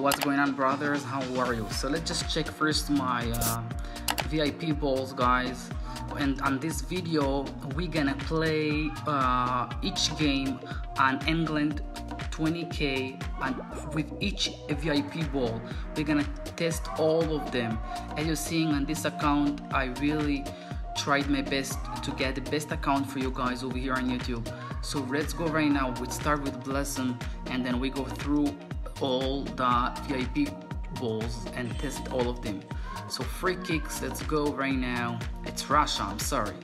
what's going on brothers? How are you? So let's just check first my uh, vip balls guys. And on this video we're gonna play uh, each game on england 20k and with each vip ball. We're gonna test all of them. As you're seeing on this account i really tried my best to get the best account for you guys over here on youtube. So let's go right now. We start with blossom and then we go through all the VIP balls and test all of them. So free kicks, let's go right now. It's Russia, I'm sorry.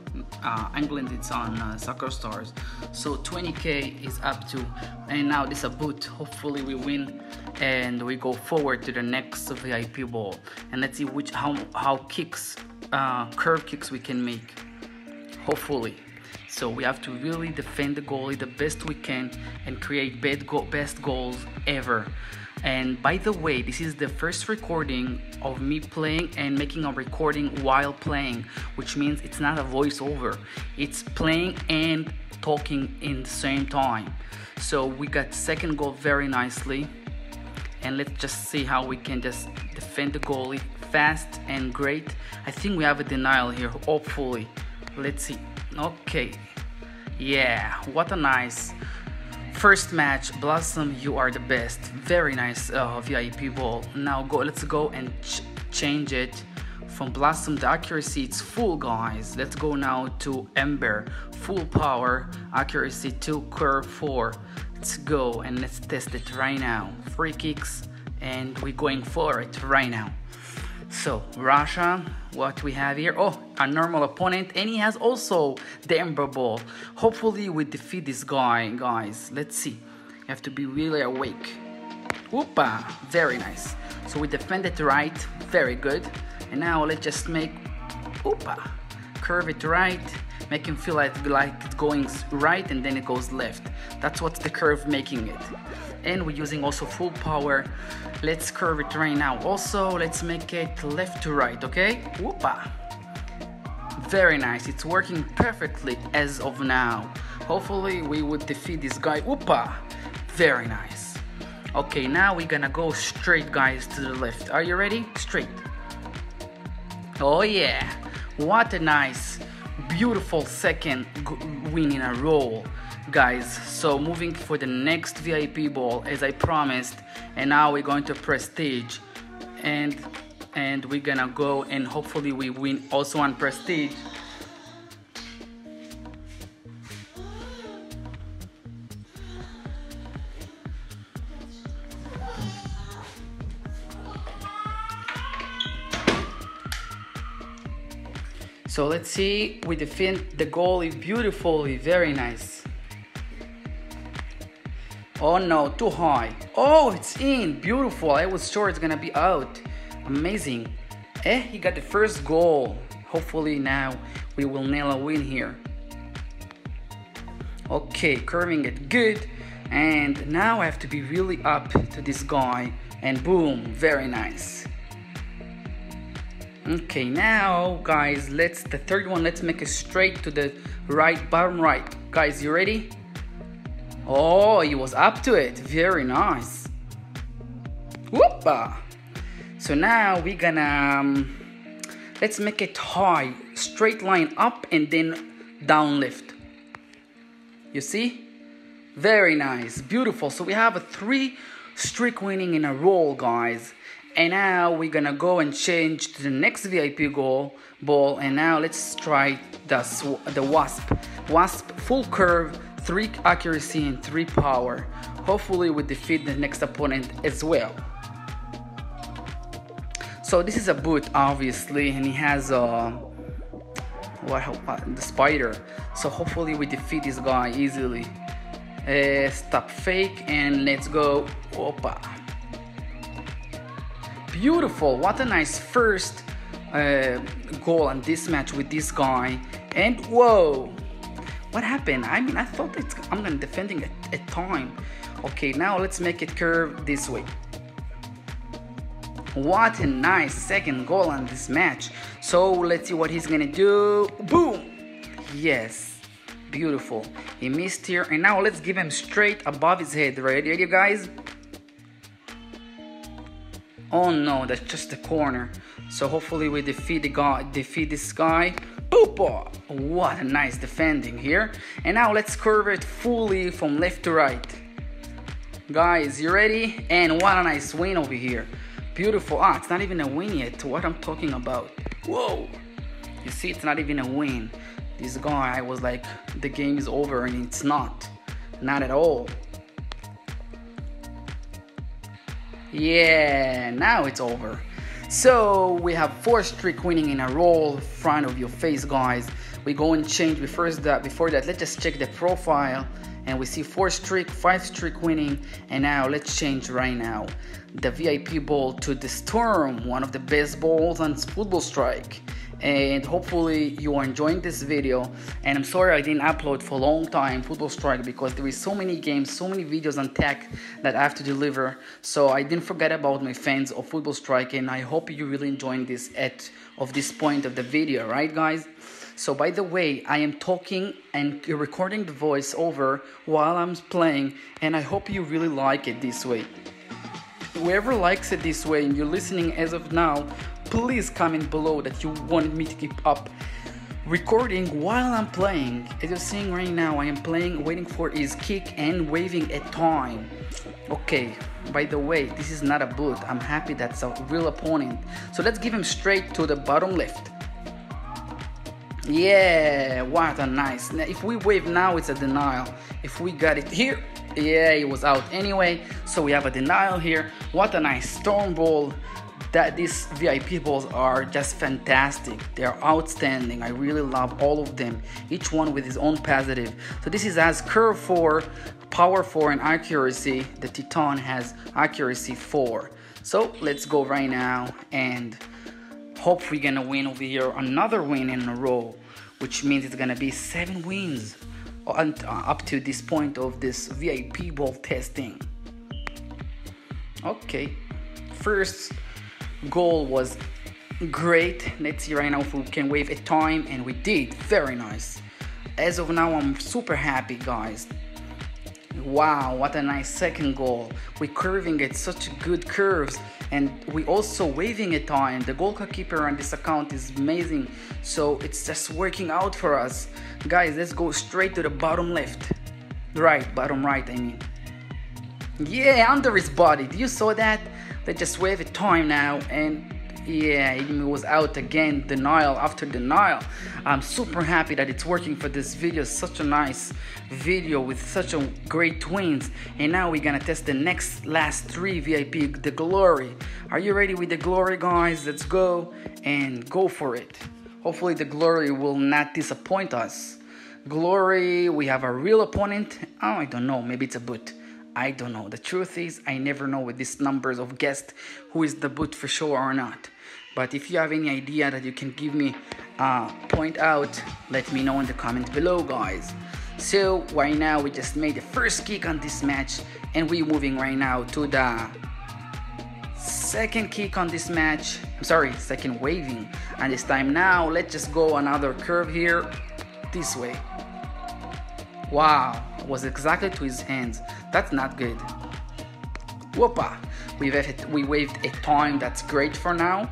Uh, England, it's on uh, Soccer Stars. So 20k is up to, and now this a boot. Hopefully we win and we go forward to the next VIP ball. And let's see which how how kicks, uh, curve kicks we can make. Hopefully. So we have to really defend the goalie the best we can and create best goals ever. And by the way, this is the first recording of me playing and making a recording while playing, which means it's not a voiceover. It's playing and talking in the same time. So we got second goal very nicely. And let's just see how we can just defend the goalie fast and great. I think we have a denial here, hopefully. Let's see. Okay. Yeah, what a nice first match. Blossom, you are the best. Very nice uh, VIP ball. Now go. Let's go and ch change it from Blossom. The accuracy it's full, guys. Let's go now to Ember. Full power. Accuracy 2, curve 4. Let's go and let's test it right now. Free kicks and we're going for it right now. So Russia, what we have here? Oh, a normal opponent, and he has also the Ember Ball. Hopefully we defeat this guy, guys. Let's see. You have to be really awake. Whoopa, very nice. So we defended right, very good. And now let's just make, whoopa, curve it right, make him feel like, like it's going right and then it goes left. That's what's the curve making it and we're using also full power. Let's curve it right now. Also let's make it left to right okay? Whoopa. Very nice. It's working perfectly as of now. Hopefully we would defeat this guy. Whoopa. Very nice. Okay now we're gonna go straight guys to the left. Are you ready? Straight. Oh yeah. What a nice beautiful second win in a row guys. So moving for the next vip ball as i promised and now we're going to prestige. And and we're gonna go and hopefully we win also on prestige. So let's see, we defend the goalie beautifully, very nice. Oh no, too high. Oh, it's in. Beautiful. I was sure it's gonna be out. Amazing. Eh, he got the first goal. Hopefully now we will nail a win here. Okay, curving it good. And now I have to be really up to this guy. And boom, very nice. Okay, now guys, let's the third one, let's make it straight to the right, bottom right. Guys, you ready? Oh, he was up to it. Very nice. Whoopa. So now we're gonna um, let's make it high, straight line up and then down lift. You see? Very nice, beautiful. So we have a three streak winning in a row, guys. And now we're gonna go and change to the next VIP goal ball. And now let's try the the wasp. Wasp full curve 3 accuracy and 3 power. Hopefully we defeat the next opponent as well. So this is a boot obviously and he has a uh, what, what the spider. So hopefully we defeat this guy easily. Uh, stop fake and let's go. Opa. Beautiful. What a nice first uh, goal on this match with this guy. And whoa, what happened? I mean, I thought it's, I'm gonna defending a, a time. Okay, now let's make it curve this way. What a nice second goal on this match. So let's see what he's gonna do. Boom! Yes, beautiful. He missed here, and now let's give him straight above his head. Ready, ready guys? Oh no, that's just the corner. So hopefully we defeat the guy, defeat this guy. Poopa! What a nice defending here. And now let's curve it fully from left to right. Guys, you ready? And what a nice win over here. Beautiful. Ah, it's not even a win yet. What I'm talking about. Whoa! You see, it's not even a win. This guy I was like, the game is over, and it's not. Not at all. Yeah, now it's over. So we have four streak winning in a row front of your face, guys. We go and change before that. Before that, let's just check the profile, and we see four streak, five streak winning. And now let's change right now the VIP ball to the Storm, one of the best balls on Football Strike and hopefully you are enjoying this video. And i'm sorry i didn't upload for a long time football strike because there is so many games so many videos on tech that i have to deliver. So i didn't forget about my fans of football strike and i hope you really enjoying this at of this point of the video right guys? So by the way i am talking and recording the voice over while i'm playing and i hope you really like it this way. Whoever likes it this way and you're listening as of now please comment below that you wanted me to keep up recording while I'm playing. As you're seeing right now, I am playing, waiting for his kick and waving a time. Okay, by the way, this is not a boot. I'm happy that's a real opponent. So let's give him straight to the bottom left. Yeah, what a nice. Now, If we wave now, it's a denial. If we got it here, yeah, it was out anyway. So we have a denial here. What a nice storm ball that these VIP balls are just fantastic. They are outstanding. I really love all of them, each one with its own positive. So this is as curve 4, power 4, and accuracy. The Titan has accuracy 4. So let's go right now and hope we're gonna win over here another win in a row, which means it's gonna be seven wins uh, up to this point of this VIP ball testing. Okay, first goal was great. Let's see right now if we can wave a time, and we did. Very nice. As of now, I'm super happy, guys. Wow, what a nice second goal. We're curving it such good curves and we also waving a time. The goalkeeper on this account is amazing. So it's just working out for us. Guys, let's go straight to the bottom left. Right, bottom right, I mean. Yeah, under his body. Do you saw that? They just a time now and yeah, it was out again, denial after denial. I'm super happy that it's working for this video. Such a nice video with such a great twins. And now we're gonna test the next last three VIP, the Glory. Are you ready with the Glory, guys? Let's go and go for it. Hopefully the Glory will not disappoint us. Glory, we have a real opponent. Oh, I don't know, maybe it's a boot. I don't know. The truth is, I never know with these numbers of guests who is the boot for sure or not. But if you have any idea that you can give me, uh, point out, let me know in the comment below, guys. So right now we just made the first kick on this match, and we're moving right now to the second kick on this match. I'm sorry, second waving. And this time now, let's just go another curve here, this way. Wow, was exactly to his hands. That's not good. Whoopa! We waved, we waved a time that's great for now.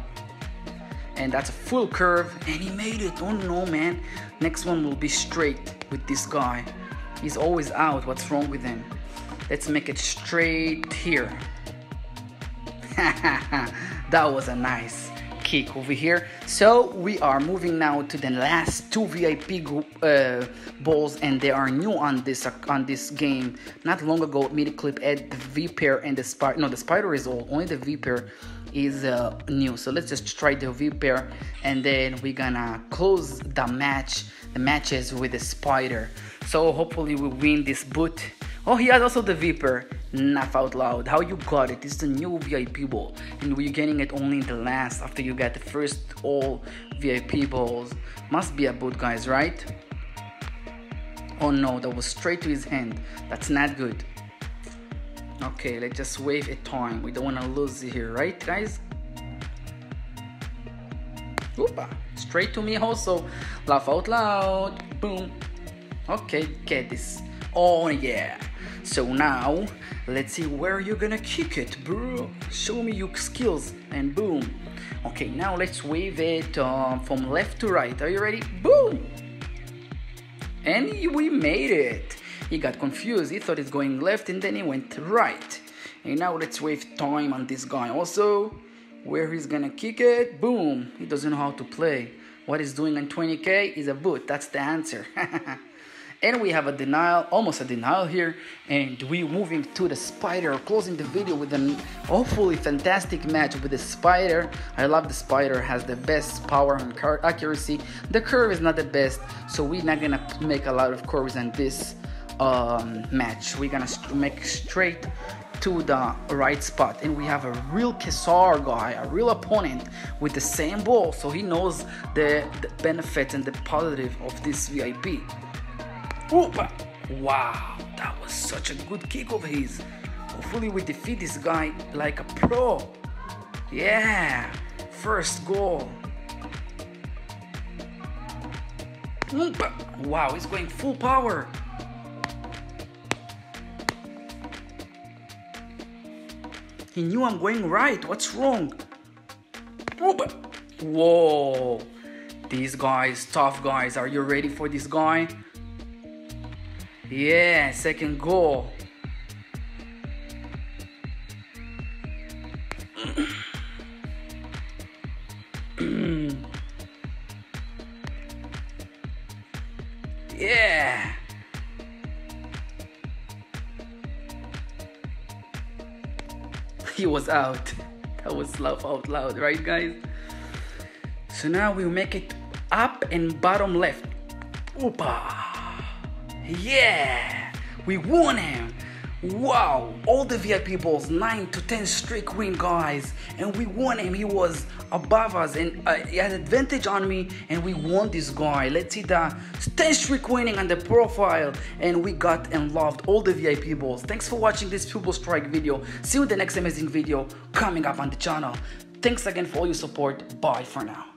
And that's a full curve, and he made it. Oh no, man. Next one will be straight with this guy. He's always out. What's wrong with him? Let's make it straight here. that was a nice kick over here. So we are moving now to the last two VIP uh, balls, and they are new on this uh, on this game. Not long ago, clip had the Viper and the spider. No, the spider is old. Only the Viper is uh, new. So let's just try the Viper, and then we're gonna close the match, the matches with the spider. So hopefully we win this boot. Oh, he has also the Viper. Laugh out loud. How you got it? It's the new VIP ball, and we're getting it only in the last after you get the first all VIP balls. Must be a boot, guys, right? Oh no, that was straight to his hand. That's not good. Okay, let's just wave a time. We don't want to lose here, right, guys? Oopa, straight to me also. Laugh out loud. Boom. Okay, get this. Oh yeah. So now, let's see where you're gonna kick it, bro. Show me your skills, and boom. Okay, now let's wave it uh, from left to right. Are you ready? Boom! And we made it. He got confused. He thought it's going left, and then he went right. And now let's wave time on this guy. Also, where he's gonna kick it, boom. He doesn't know how to play. What he's doing on 20k is a boot. That's the answer. and we have a denial almost a denial here. And we moving to the spider closing the video with an hopefully fantastic match with the spider. I love the spider has the best power and accuracy. The curve is not the best so we're not gonna make a lot of curves in this um, match. We're gonna make straight to the right spot. And we have a real Kesar guy a real opponent with the same ball so he knows the, the benefits and the positive of this VIP Opa! Wow, that was such a good kick of his. Hopefully we defeat this guy like a pro. Yeah, first goal. Opa! Wow, he's going full power. He knew I'm going right. What's wrong? Whoa! These guys, tough guys. Are you ready for this guy? Yeah, second goal. yeah. He was out. That was laugh out loud, right guys? So now we'll make it up and bottom left. Oopa. Yeah, we won him. Wow, all the VIP balls, 9 to 10 streak win, guys. And we won him. He was above us and uh, he had advantage on me, and we won this guy. Let's see the 10 streak winning on the profile, and we got and loved all the VIP balls. Thanks for watching this Football Strike video. See you in the next amazing video coming up on the channel. Thanks again for all your support. Bye for now.